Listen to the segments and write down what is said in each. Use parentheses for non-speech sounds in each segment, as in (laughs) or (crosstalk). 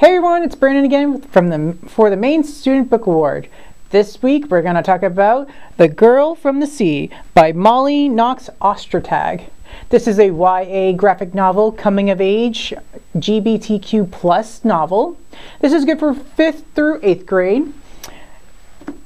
Hey everyone, it's Brandon again from the for the Maine Student Book Award. This week we're going to talk about The Girl from the Sea by Molly Knox Ostertag. This is a YA graphic novel coming of age GBTQ plus novel. This is good for 5th through 8th grade.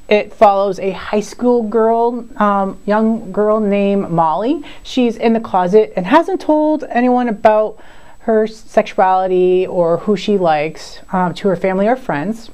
It follows a high school girl, um, young girl named Molly. She's in the closet and hasn't told anyone about her sexuality or who she likes um, to her family or friends.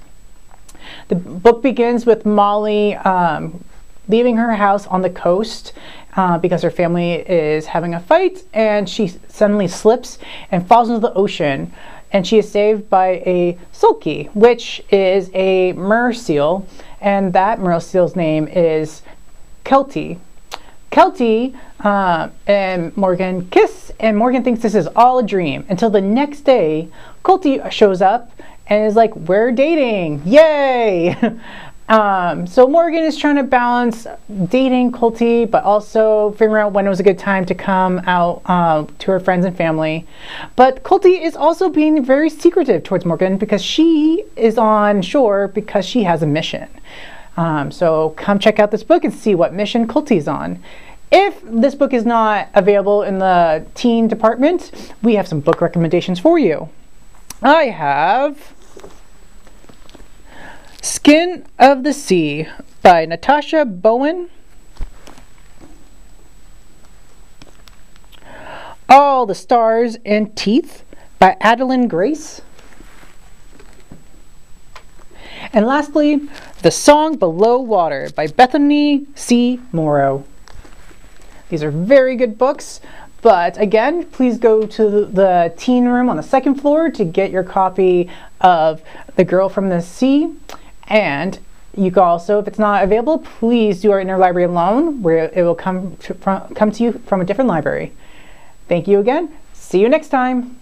The book begins with Molly um, leaving her house on the coast uh, because her family is having a fight and she suddenly slips and falls into the ocean and she is saved by a selkie, which is a mer seal and that merle seal's name is Keltie. Keltie uh, and Morgan kiss, and Morgan thinks this is all a dream until the next day, Keltie shows up and is like, We're dating! Yay! (laughs) um, so Morgan is trying to balance dating Keltie, but also figuring out when it was a good time to come out uh, to her friends and family. But Keltie is also being very secretive towards Morgan because she is on shore because she has a mission. Um, so come check out this book and see what mission Keltie's on. If this book is not available in the teen department, we have some book recommendations for you. I have Skin of the Sea by Natasha Bowen. All the Stars and Teeth by Adalyn Grace. And lastly, The Song Below Water by Bethany C. Morrow. These are very good books, but again, please go to the teen room on the second floor to get your copy of The Girl from the Sea. And you can also, if it's not available, please do our interlibrary loan where it will come to, from, come to you from a different library. Thank you again. See you next time.